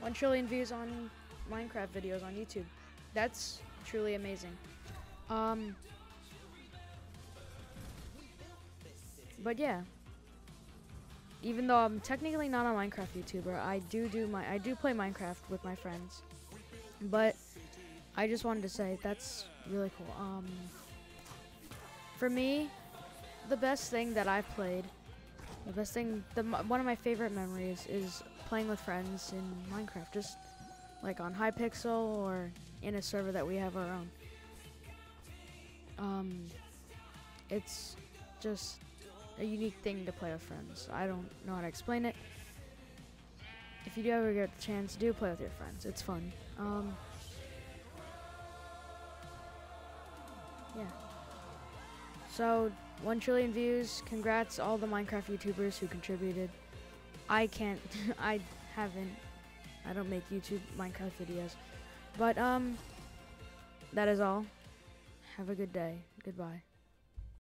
1 trillion views on Minecraft videos on YouTube. That's truly amazing. Um, but yeah, even though I'm technically not a Minecraft YouTuber, I do do my I do play Minecraft with my friends. But I just wanted to say that's really cool. Um, for me, the best thing that I've played, the best thing, the one of my favorite memories is playing with friends in Minecraft, just like on Hypixel or in a server that we have our own. Um, it's just a unique thing to play with friends. I don't know how to explain it. If you do ever get the chance, do play with your friends. It's fun. Um, yeah. So, 1 trillion views. Congrats all the Minecraft YouTubers who contributed. I can't, I haven't, I don't make YouTube Minecraft videos. But, um, that is all. Have a good day. Goodbye.